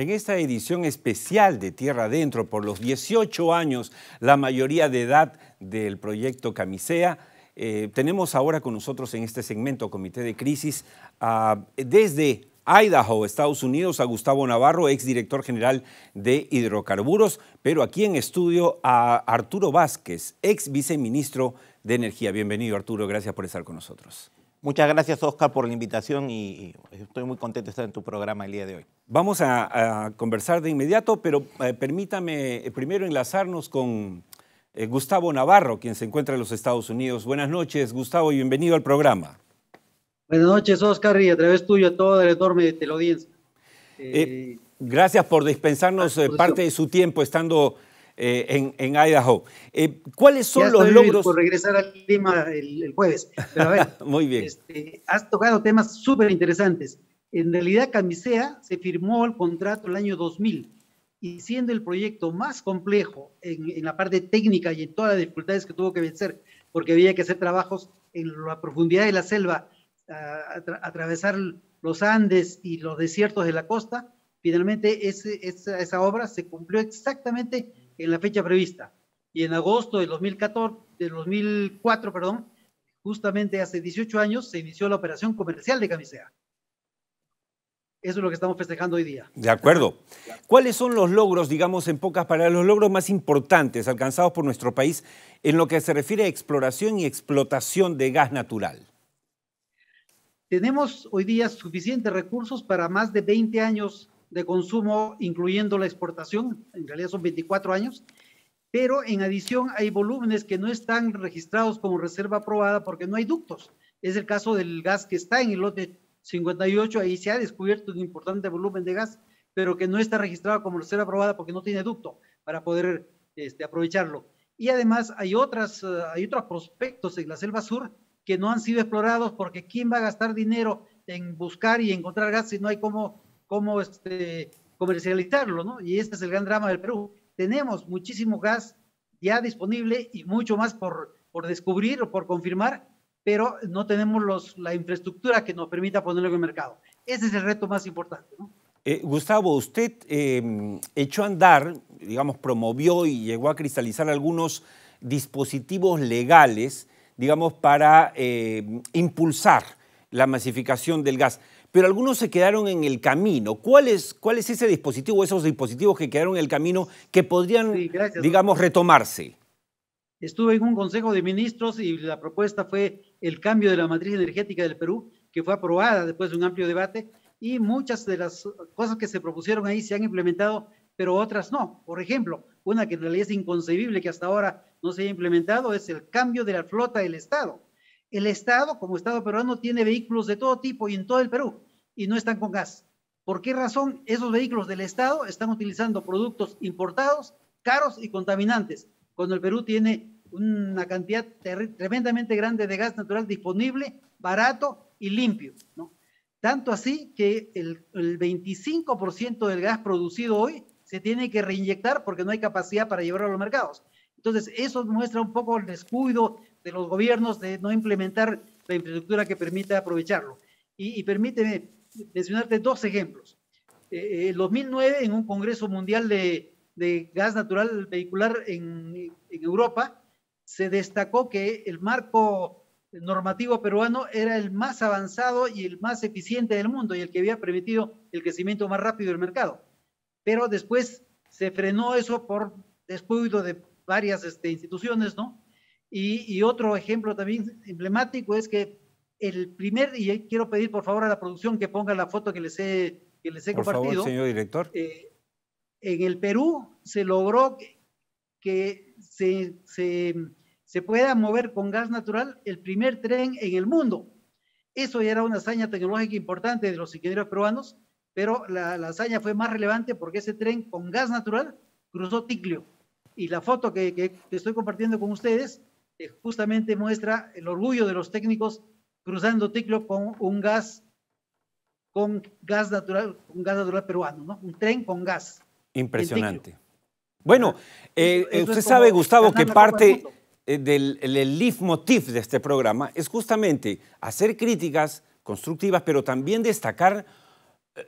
En esta edición especial de Tierra Adentro, por los 18 años, la mayoría de edad del proyecto Camisea, eh, tenemos ahora con nosotros en este segmento Comité de Crisis desde Idaho, Estados Unidos, a Gustavo Navarro, exdirector general de Hidrocarburos, pero aquí en estudio a Arturo Vázquez, ex viceministro de Energía. Bienvenido Arturo, gracias por estar con nosotros. Muchas gracias, Oscar, por la invitación y, estoy muy contento de estar en tu programa el día de hoy. Vamos a, conversar de inmediato, pero eh, permítame eh, primero enlazarnos con eh, Gustavo Navarro, quien se encuentra en los Estados Unidos. Buenas noches, Gustavo, y bienvenido al programa. Buenas noches, Oscar, y a través tuyo a toda la enorme teleaudiencia. gracias por dispensarnos parte de su tiempo estando eh, en, Idaho. Eh, ¿Cuáles son los logros? Por regresar a Lima el, jueves. Pero a ver, Muy bien. Este, has tocado temas súper interesantes. En realidad, Camisea se firmó el contrato el año 2000 y siendo el proyecto más complejo en, la parte técnica y en todas las dificultades que tuvo que vencer, porque había que hacer trabajos en la profundidad de la selva, atravesar los Andes y los desiertos de la costa, finalmente esa, esa obra se cumplió exactamente en la fecha prevista. Y en agosto del 2014, del 2004, perdón, justamente hace 18 años, se inició la operación comercial de Camisea. Eso es lo que estamos festejando hoy día. De acuerdo. ¿Cuáles son los logros, digamos en pocas palabras, los logros más importantes alcanzados por nuestro país en lo que se refiere a exploración y explotación de gas natural? Tenemos hoy día suficientes recursos para más de 20 años de consumo, incluyendo la exportación, en realidad son 24 años, pero en adición hay volúmenes que no están registrados como reserva aprobada porque no hay ductos. Es el caso del gas que está en el lote 58, ahí se ha descubierto un importante volumen de gas, pero que no está registrado como reserva aprobada porque no tiene ducto para poder este, aprovecharlo. Y además hay, otras, eh, hay otros prospectos en la selva sur que no han sido explorados porque ¿quién va a gastar dinero en buscar y encontrar gas si no hay cómo cómo este, comercializarlo, ¿no? Y este es el gran drama del Perú. Tenemos muchísimo gas ya disponible y mucho más por, por descubrir o por confirmar, pero no tenemos los, la infraestructura que nos permita ponerlo en el mercado. Ese es el reto más importante. Eh, Gustavo, usted eh, echó a andar, digamos, promovió y llegó a cristalizar algunos dispositivos legales, digamos, para eh, impulsar la masificación del gas pero algunos se quedaron en el camino. ¿Cuál es, cuál es ese dispositivo, esos dispositivos que quedaron en el camino que podrían, digamos, retomarse? Estuve en un consejo de ministros y la propuesta fue el cambio de la matriz energética del Perú, que fue aprobada después de un amplio debate, y muchas de las cosas que se propusieron ahí se han implementado, pero otras no. Por ejemplo, una que en realidad es inconcebible que hasta ahora no se haya implementado es el cambio de la flota del Estado el Estado, como Estado peruano, tiene vehículos de todo tipo y en todo el Perú y no están con gas. ¿Por qué razón esos vehículos del Estado están utilizando productos importados, caros y contaminantes, cuando el Perú tiene una cantidad tremendamente grande de gas natural disponible, barato y limpio? Tanto así que el, el 25% del gas producido hoy se tiene que reinyectar porque no hay capacidad para llevarlo a los mercados. Entonces, eso muestra un poco el descuido de los gobiernos de no implementar la infraestructura que permita aprovecharlo. Y, permíteme mencionarte dos ejemplos. Eh, en 2009, en un Congreso Mundial de, Gas Natural Vehicular en, en Europa, se destacó que el marco normativo peruano era el más avanzado y el más eficiente del mundo y el que había permitido el crecimiento más rápido del mercado. Pero después se frenó eso por descuido de varias este, instituciones, ¿no? Y, otro ejemplo también emblemático es que el primer, y quiero pedir por favor a la producción que ponga la foto que les he, que les he por compartido. Favor, señor director. Eh, en el Perú se logró que, se, se, se, pueda mover con gas natural el primer tren en el mundo. Eso ya era una hazaña tecnológica importante de los ingenieros peruanos, pero la, la hazaña fue más relevante porque ese tren con gas natural cruzó Ticlio. Y la foto que, que estoy compartiendo con ustedes justamente muestra el orgullo de los técnicos cruzando Ticlo con un gas con gas natural, un gas natural peruano, ¿no? Un tren con gas. Impresionante. Bueno, eh, usted sabe, Gustavo, que parte eh, del el leitmotiv de este programa es justamente hacer críticas constructivas, pero también destacar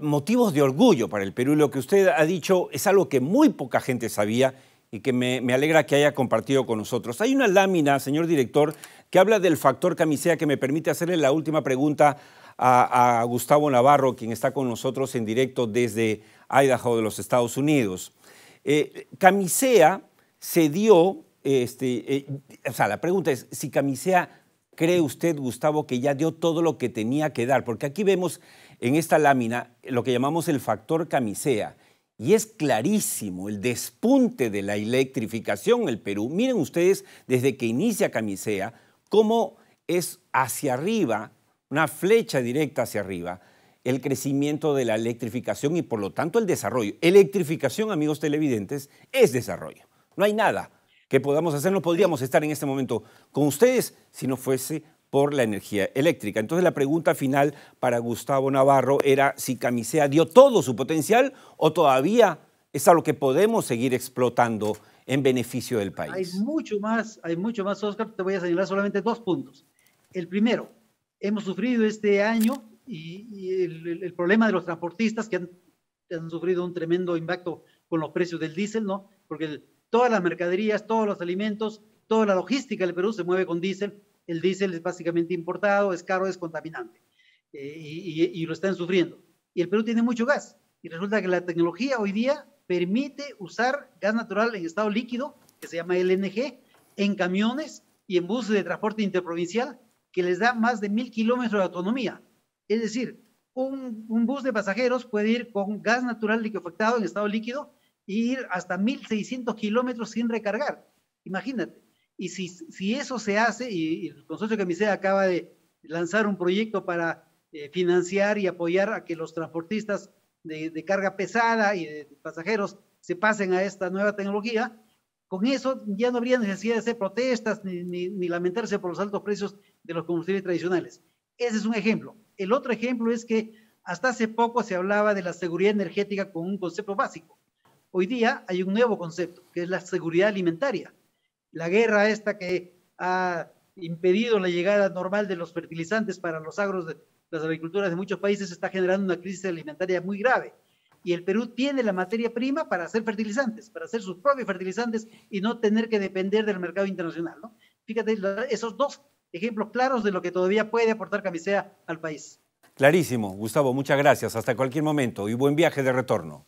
motivos de orgullo para el Perú. Lo que usted ha dicho es algo que muy poca gente sabía y que me, alegra que haya compartido con nosotros. Hay una lámina, señor director, que habla del factor camisea que me permite hacerle la última pregunta a, Gustavo Navarro, quien está con nosotros en directo desde Idaho de los Estados Unidos. Eh, camisea se dio, este, eh, o sea, la pregunta es si Camisea cree usted, Gustavo, que ya dio todo lo que tenía que dar, porque aquí vemos en esta lámina lo que llamamos el factor Camisea. Y es clarísimo el despunte de la electrificación en el Perú. Miren ustedes, desde que inicia Camisea, cómo es hacia arriba, una flecha directa hacia arriba, el crecimiento de la electrificación y por lo tanto el desarrollo. Electrificación, amigos televidentes, es desarrollo. No hay nada que podamos hacer, no podríamos estar en este momento con ustedes si no fuese por la energía eléctrica. Entonces la pregunta final para Gustavo Navarro era si Camisea dio todo su potencial o todavía es algo que podemos seguir explotando en beneficio del país. Hay mucho más, hay mucho más, Oscar. Te voy a señalar solamente dos puntos. El primero, hemos sufrido este año y, el, problema de los transportistas que han, sufrido un tremendo impacto con los precios del diésel, ¿no? Porque todas las mercaderías, todos los alimentos, toda la logística del Perú se mueve con diésel el diésel es básicamente importado, es caro, es contaminante eh, y, lo están sufriendo. Y el Perú tiene mucho gas y resulta que la tecnología hoy día permite usar gas natural en estado líquido, que se llama LNG, en camiones y en buses de transporte interprovincial que les da más de mil kilómetros de autonomía. Es decir, un, un, bus de pasajeros puede ir con gas natural liquefactado en estado líquido y ir hasta 1.600 kilómetros sin recargar. Imagínate. Y si, si eso se hace, y, el Consorcio Camisea acaba de lanzar un proyecto para eh, financiar y apoyar a que los transportistas de, de, carga pesada y de pasajeros se pasen a esta nueva tecnología, con eso ya no habría necesidad de hacer protestas ni, ni, ni lamentarse por los altos precios de los combustibles tradicionales. Ese es un ejemplo. El otro ejemplo es que hasta hace poco se hablaba de la seguridad energética con un concepto básico. Hoy día hay un nuevo concepto, que es la seguridad alimentaria la guerra esta que ha impedido la llegada normal de los fertilizantes para los agros de las agriculturas de muchos países está generando una crisis alimentaria muy grave. Y el Perú tiene la materia prima para hacer fertilizantes, para hacer sus propios fertilizantes y no tener que depender del mercado internacional. ¿no? Fíjate, esos dos ejemplos claros de lo que todavía puede aportar Camisea al país. Clarísimo. Gustavo, muchas gracias. Hasta cualquier momento y buen viaje de retorno.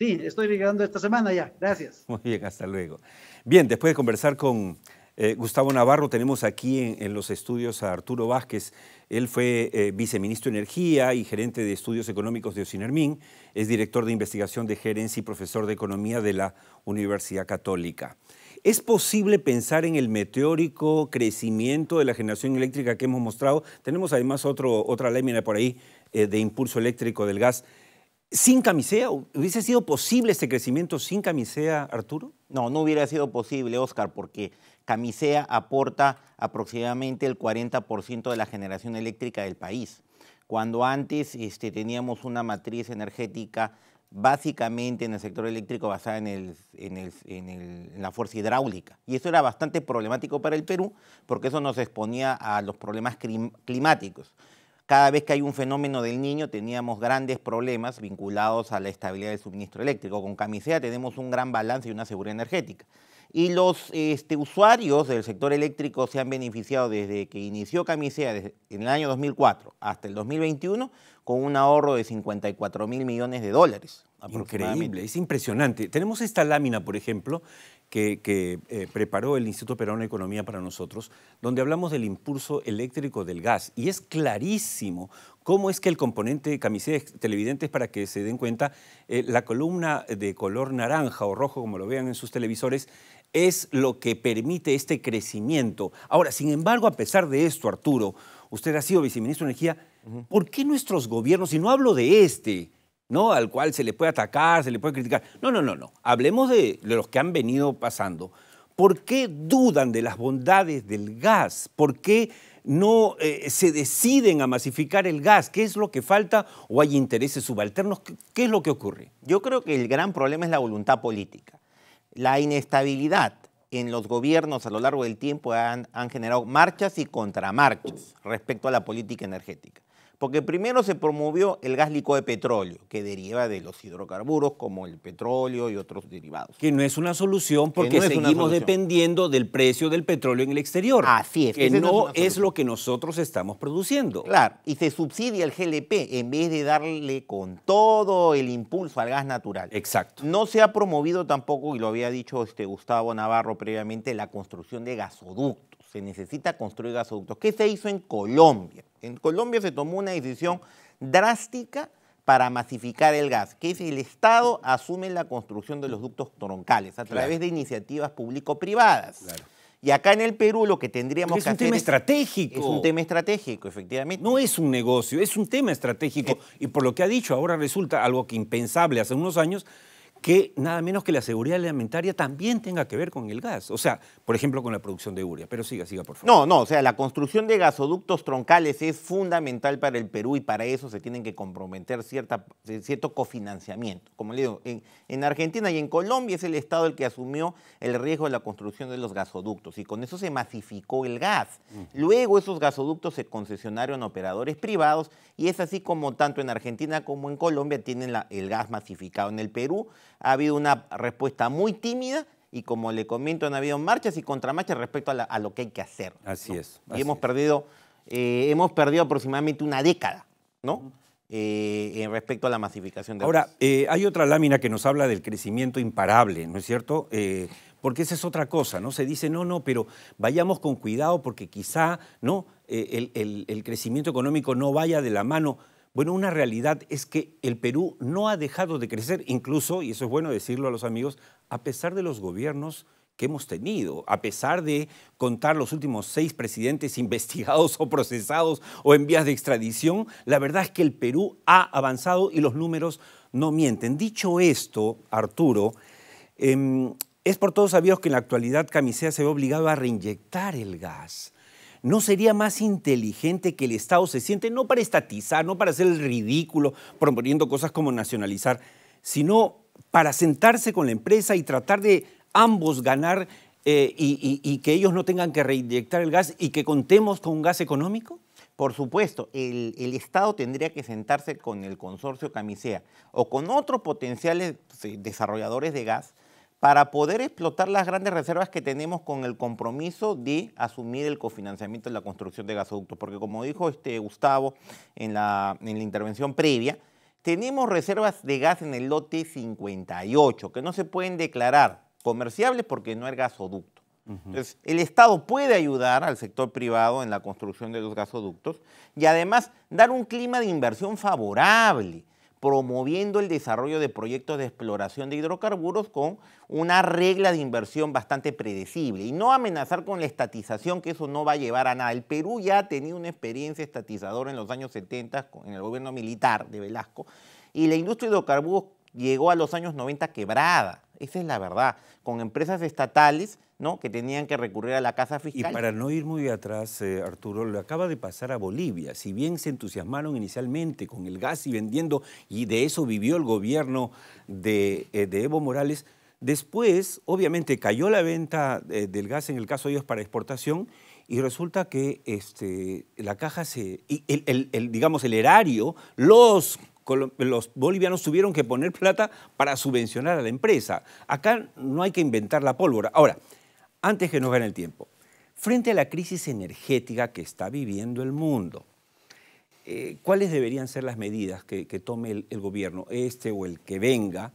Sí, estoy llegando esta semana ya. Gracias. Muy bien, hasta luego. Bien, después de conversar con eh, Gustavo Navarro, tenemos aquí en, los estudios a Arturo Vázquez. Él fue eh, viceministro de Energía y gerente de estudios económicos de Ocinermín. Es director de investigación de gerencia y profesor de economía de la Universidad Católica. ¿Es posible pensar en el meteórico crecimiento de la generación eléctrica que hemos mostrado? Tenemos además otro, otra lámina por ahí eh, de impulso eléctrico del gas sin camisea? ¿Hubiese sido posible este crecimiento sin camisea, Arturo? No, no hubiera sido posible, Oscar, porque camisea aporta aproximadamente el 40% de la generación eléctrica del país. Cuando antes este, teníamos una matriz energética básicamente en el sector eléctrico basada en, en, la fuerza hidráulica. Y eso era bastante problemático para el Perú porque eso nos exponía a los problemas climáticos cada vez que hay un fenómeno del niño teníamos grandes problemas vinculados a la estabilidad del suministro eléctrico. Con Camisea tenemos un gran balance y una seguridad energética. Y los este, usuarios del sector eléctrico se han beneficiado desde que inició Camisea en el año 2004 hasta el 2021 con un ahorro de 54 mil millones de dólares. Increíble, es impresionante. Tenemos esta lámina, por ejemplo, que, eh, preparó el Instituto Peruano de Economía para nosotros, donde hablamos del impulso eléctrico del gas. Y es clarísimo cómo es que el componente de camiseta televidentes, para que se den cuenta, eh, la columna de color naranja o rojo, como lo vean en sus televisores, es lo que permite este crecimiento. Ahora, sin embargo, a pesar de esto, Arturo, usted ha sido viceministro de Energía, ¿por qué nuestros gobiernos, y no hablo de este, ¿no? Al cual se le puede atacar, se le puede criticar. No, no, no, no. Hablemos de, los que han venido pasando. ¿Por qué dudan de las bondades del gas? ¿Por qué no eh, se deciden a masificar el gas? ¿Qué es lo que falta o hay intereses subalternos? ¿Qué, es lo que ocurre? Yo creo que el gran problema es la voluntad política. La inestabilidad en los gobiernos a lo largo del tiempo han generado marchas y contramarchas respecto a la política energética. Porque primero se promovió el gas líquido de petróleo, que deriva de los hidrocarburos como el petróleo y otros derivados. Que no es una solución porque seguimos dependiendo del precio del petróleo en el exterior. Así es. Que no, es, lo que nosotros estamos produciendo. Claro, y se subsidia el GLP en vez de darle con todo el impulso al gas natural. Exacto. No se ha promovido tampoco, y lo había dicho este Gustavo Navarro previamente, la construcción de gasoductos se necesita construir gasoductos. ¿Qué se hizo en Colombia? En Colombia se tomó una decisión drástica para masificar el gas, que es el Estado asume la construcción de los ductos troncales a través de iniciativas público-privadas. Y acá en el Perú lo que tendríamos que hacer... Es un tema estratégico. Es un tema estratégico, efectivamente. No es un negocio, es un tema estratégico. Eh. y por lo que ha dicho, ahora resulta algo que impensable hace unos años, que nada menos que la seguridad alimentaria también tenga que ver con el gas. O sea, por ejemplo, con la producción de uria. Pero siga, siga, por favor. No, no, o sea, la construcción de gasoductos troncales es fundamental para el Perú y para eso se tienen que comprometer cierta, cierto cofinanciamiento. Como le digo, en, Argentina y en Colombia es el Estado el que asumió el riesgo de la construcción de los gasoductos y con eso se masificó el gas. Luego esos gasoductos se concesionaron a operadores privados y es así como tanto en Argentina como en Colombia tienen el gas masificado. En el Perú ha habido una respuesta muy tímida y como le comento, han habido marchas y contramarchas respecto a, lo que hay que hacer. Así es. y hemos, Perdido, eh, hemos perdido aproximadamente una década, ¿no? Eh, en respecto a la masificación de Ahora, eh, hay otra lámina que nos habla del crecimiento imparable, ¿no es cierto? Porque esa es otra cosa, ¿no? Se dice, no, no, pero vayamos con cuidado porque quizá, ¿no? el crecimiento económico no vaya de la mano bueno, una realidad es que el Perú no ha dejado de crecer, incluso, y eso es bueno decirlo a los amigos, a pesar de los gobiernos que hemos tenido, a pesar de contar los últimos seis presidentes investigados o procesados o en vías de extradición, la verdad es que el Perú ha avanzado y los números no mienten. Dicho esto, Arturo, em, es por todos sabidos que en la actualidad Camisea se ve obligado a reinyectar el gas. ¿No sería más inteligente que el Estado se siente no para estatizar, no para hacer el ridículo, proponiendo cosas como nacionalizar, sino para sentarse con la empresa y tratar de ambos ganar eh, y, que ellos no tengan que reinyectar el gas y que contemos con un gas económico? Por supuesto, el, Estado tendría que sentarse con el consorcio Camisea o con otros potenciales eh, desarrolladores de gas para poder explotar las grandes reservas que tenemos con el compromiso de asumir el cofinanciamiento de la construcción de gasoductos. Porque como dijo este Gustavo en la, en la intervención previa, tenemos reservas de gas en el lote 58 que no se pueden declarar comerciables porque no es gasoducto. Entonces, el Estado puede ayudar al sector privado en la construcción de los gasoductos y además dar un clima de inversión favorable promoviendo el desarrollo de proyectos de exploración de hidrocarburos con una regla de inversión bastante predecible y no amenazar con la estatización, que eso no va a llevar a nada. El Perú ya ha tenido una experiencia estatizadora en los años 70 en el gobierno militar de Velasco y la industria de hidrocarburos llegó a los años 90 quebrada. Esa es la verdad, con empresas estatales ¿no? que tenían que recurrir a la casa fiscal. Y para no ir muy atrás, eh, Arturo, lo acaba de pasar a Bolivia. Si bien se entusiasmaron inicialmente con el gas y vendiendo, y de eso vivió el gobierno de, eh, Evo Morales, después, obviamente, cayó la venta eh, del gas en el caso de ellos para exportación y resulta que este, la caja se, el, digamos, el erario, los los bolivianos tuvieron que poner plata para subvencionar a la empresa. Acá no hay que inventar la pólvora. Ahora, antes que nos gane el tiempo, frente a la crisis energética que está viviendo el mundo, eh, ¿cuáles deberían ser las medidas que, tome el, gobierno, este o el que venga,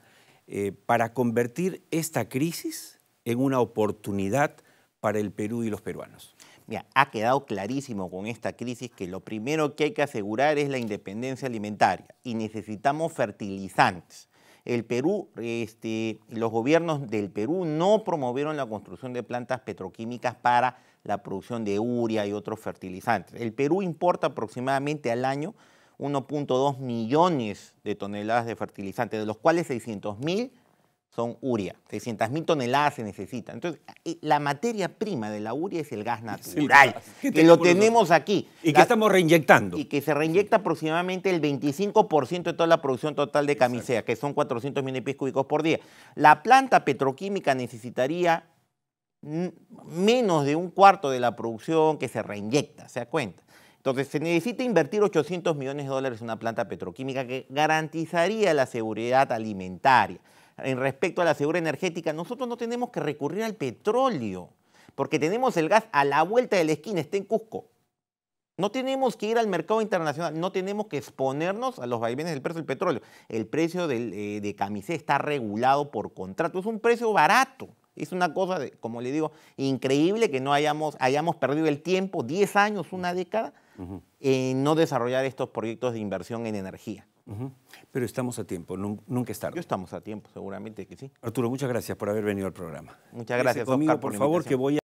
eh, para convertir esta crisis en una oportunidad para el Perú y los peruanos? Mira, ha quedado clarísimo con esta crisis que lo primero que hay que asegurar es la independencia alimentaria y necesitamos fertilizantes. El Perú, este, los gobiernos del Perú no promovieron la construcción de plantas petroquímicas para la producción de uria y otros fertilizantes. El Perú importa aproximadamente al año 1.2 millones de toneladas de fertilizantes, de los cuales 600 mil son uria. 600 mil toneladas se necesitan. Entonces, la materia prima de la uria es el gas natural, que lo tenemos aquí. Y que estamos reinyectando. Y que se reinyecta aproximadamente el 25% de toda la producción total de camisea, que son 400 mil pies cúbicos por día. La planta petroquímica necesitaría menos de un cuarto de la producción que se reinyecta, ¿se da cuenta? Entonces, se necesita invertir 800 millones de dólares en una planta petroquímica que garantizaría la seguridad alimentaria. En respecto a la seguridad energética, nosotros no tenemos que recurrir al petróleo, porque tenemos el gas a la vuelta de la esquina, está en Cusco. No tenemos que ir al mercado internacional, no tenemos que exponernos a los vaivenes del precio del petróleo. El precio eh, de camiseta está regulado por contrato, es un precio barato. Es una cosa, como le digo, increíble que no hayamos, hayamos perdido el tiempo, 10 años, una década, en no desarrollar estos proyectos de inversión en energía. Pero estamos a tiempo, nunca es tarde. Yo estamos a tiempo, seguramente que sí. Arturo, muchas gracias por haber venido al programa. Muchas gracias, Oscar, por, favor, que voy a